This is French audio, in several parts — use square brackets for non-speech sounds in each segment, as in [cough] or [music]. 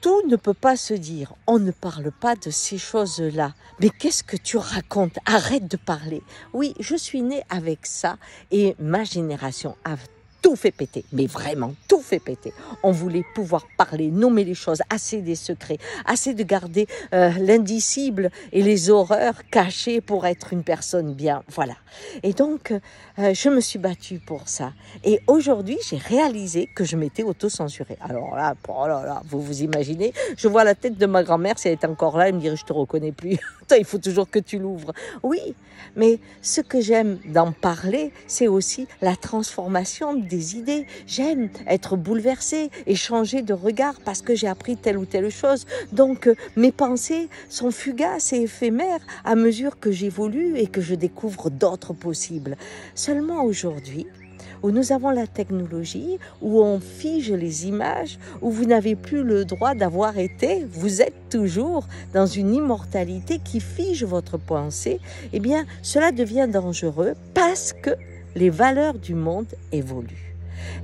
tout ne peut pas se dire. On ne parle pas de ces choses-là. Mais qu'est-ce que tu racontes? Arrête de parler. Oui, je suis née avec ça et ma génération a tout fait péter, mais vraiment tout On voulait pouvoir parler, nommer les choses, assez des secrets, assez de garder euh, l'indicible et les horreurs cachées pour être une personne bien. Voilà. Et donc, euh, je me suis battue pour ça. Et aujourd'hui, j'ai réalisé que je m'étais auto-censurée. Alors là, oh là, là, vous vous imaginez, je vois la tête de ma grand-mère, si elle est encore là, elle me dirait, je te reconnais plus. [laughs] Il faut toujours que tu l'ouvres. Oui, mais ce que j'aime d'en parler, c'est aussi la transformation des idées. J'aime être bouleversée et changer de regard parce que j'ai appris telle ou telle chose. Donc euh, mes pensées sont fugaces et éphémères à mesure que j'évolue et que je découvre d'autres possibles. Seulement aujourd'hui, où nous avons la technologie, où on fige les images, où vous n'avez plus le droit d'avoir été, vous êtes toujours dans une immortalité qui fige votre pensée, eh bien, cela devient dangereux parce que les valeurs du monde évoluent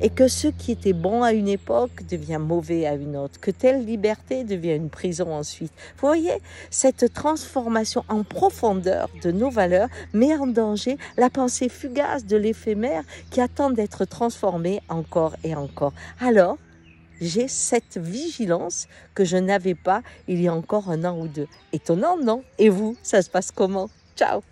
et que ce qui était bon à une époque devient mauvais à une autre, que telle liberté devient une prison ensuite. Vous voyez, cette transformation en profondeur de nos valeurs met en danger la pensée fugace de l'éphémère qui attend d'être transformée encore et encore. Alors, j'ai cette vigilance que je n'avais pas il y a encore un an ou deux. Étonnant, non? Et vous, ça se passe comment? Ciao